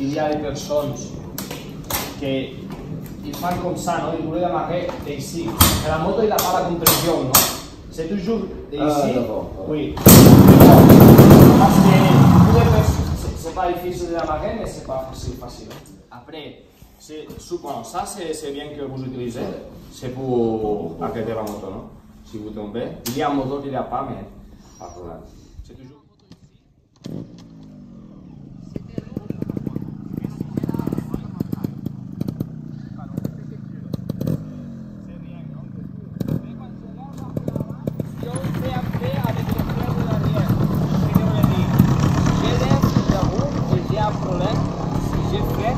il y a des personnes que ils font comme ça, non? Ils voulaient démarrer d'ici. Et la moto, il n'a pas la compression, non? C'est toujours d'ici. Ah, d'accord. Oui. Parce que pour les personnes, c'est- c'est pas difficile de démarrer, mais c'est pas facile, facile. Après, c'est, bon, ça c'est, c'est bien que vous utilisez. C'est pour arrêter la moto, non? Si vous tombez. Il y a un moteur qu'il n'y a pas, mais pas de problème. C'est toujours. Yo fais après avec le frère de l'arrière. Ce que je voulais dire. J'ai l'air d'amour et j'ai un problème. Si je fais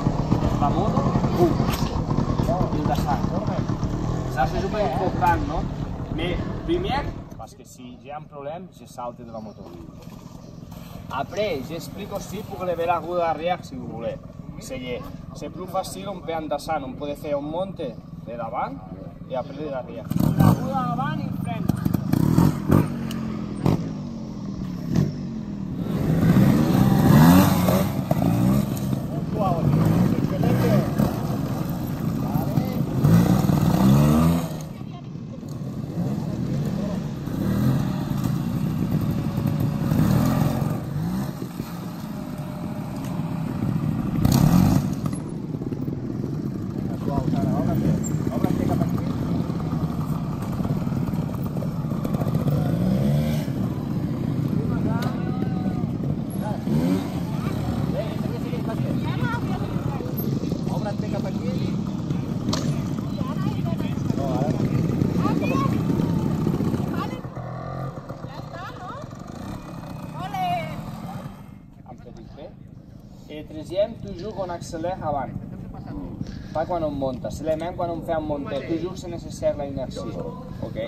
la moto, boum. Il la sac. Ça c'est super important, non? Première, parce que si j'ai un problème, je saute de la moto. Après, j'explique aussi pour lever la roue d'arrière si vous voulez. C'est c'est plus facile, on peut endaçar, on peut faire un monte de l'avant et après de. La Troisième, toujours on accélère avant. Pas quan on monta. C'est quan on fait un monte. Toujours se necessita la inèrcia. Ok?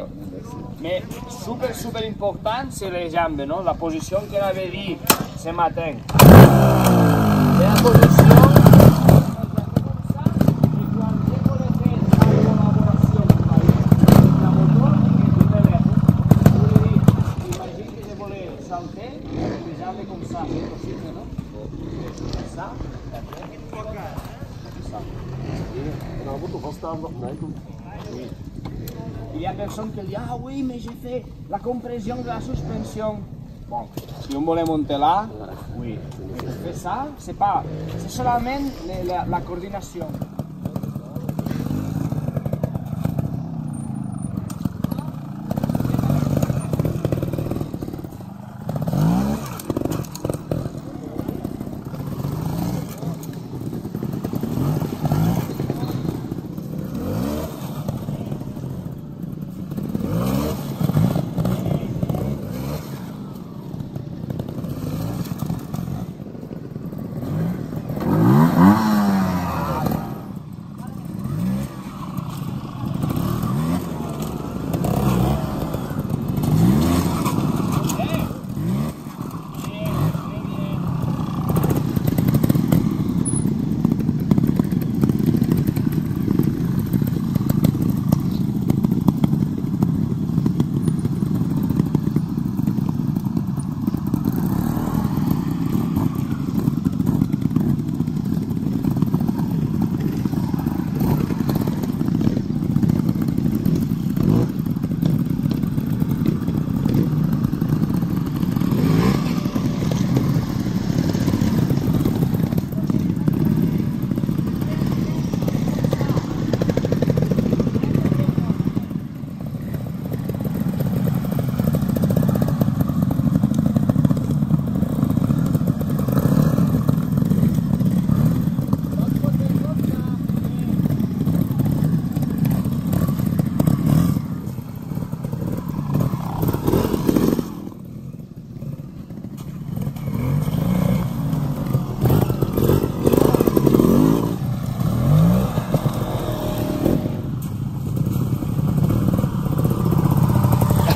Mais super, super important, c'est les jambes, no? La posició que avait dit ce matin. La posició i quan je voler fer la col·laboració amb la motor, jo me levo. Vull dir, imagina que je voler saltar, les jambes com ça, és possible, no? Ça, La moto va staan nog nee, doen. Il y a personne qui dit Ah mais j'ai fait la compression de la suspension. Bon, si on voulait monter là, oui. Mais pour faire ça, c'est pas. C'est seulement la, la- coordination.